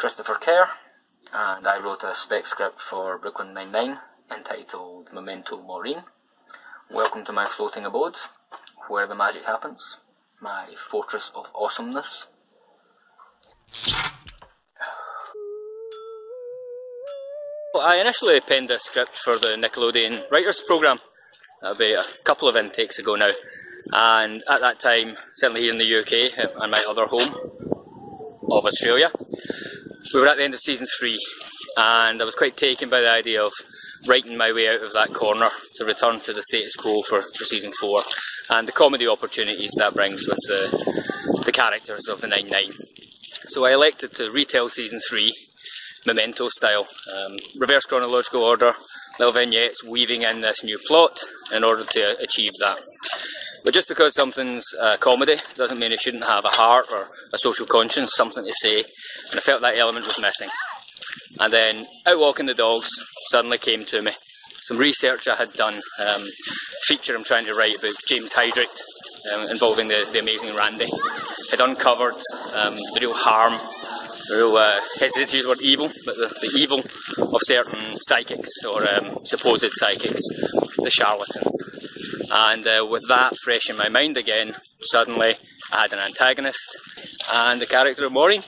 Christopher Kerr, and I wrote a spec script for Brooklyn Nine-Nine entitled Memento Maureen. Welcome to my floating abode, where the magic happens, my fortress of awesomeness. Well, I initially penned this script for the Nickelodeon Writers Programme. Uh, That'll be a couple of intakes ago now. And at that time, certainly here in the UK uh, and my other home of Australia, we were at the end of season three, and I was quite taken by the idea of writing my way out of that corner to return to the status quo for, for season four, and the comedy opportunities that brings with the, the characters of the Nine Nine. So I elected to retell season three, memento style, um, reverse chronological order, little vignettes weaving in this new plot in order to achieve that. But just because something's a comedy doesn't mean it shouldn't have a heart or a social conscience, something to say, and I felt that element was missing. And then out walking the dogs suddenly came to me. Some research I had done, um, feature I'm trying to write about James Hydrick, um, involving the, the amazing Randi, had uncovered um, the real harm, the real, uh, hesitate to use the word evil, but the, the evil of certain psychics or um, supposed psychics, the charlatans. And uh, with that fresh in my mind again, suddenly I had an antagonist and the character of Maureen.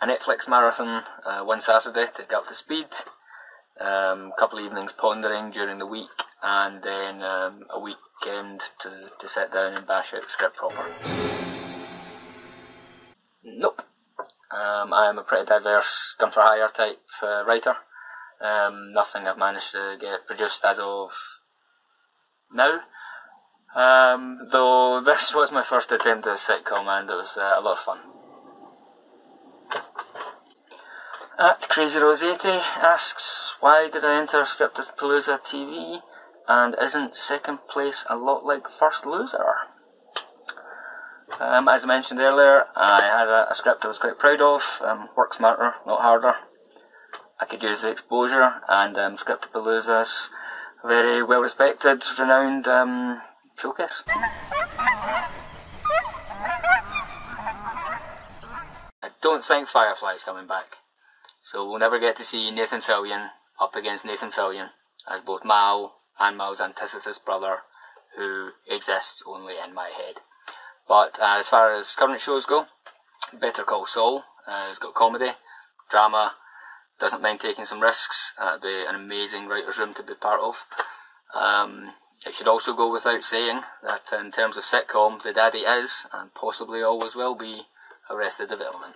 A Netflix marathon uh, one Saturday to get up to speed, a um, couple of evenings pondering during the week, and then um, a weekend to, to sit down and bash out the script proper. Nope. Um, I am a pretty diverse gun for hire type uh, writer. Um, nothing I've managed to get produced as of now. Um, though this was my first attempt at a sitcom and it was uh, a lot of fun. At Crazy Rose 80 asks, why did I enter Scriptapalooza TV and isn't second place a lot like first loser? Um, as I mentioned earlier, I had a, a, script I was quite proud of, um, work smarter, not harder. I could use the exposure and um, Scriptapalooza's very well respected, renowned um, showcase. I don't think Firefly's coming back. So we'll never get to see Nathan Fillion up against Nathan Fillion as both Mal and Mal's antithesis brother, who exists only in my head. But uh, as far as current shows go, Better Call Saul uh, has got comedy, drama, doesn't mind taking some risks. That'd be an amazing writer's room to be part of. Um, it should also go without saying that in terms of sitcom, the daddy is, and possibly always will be, Arrested Development.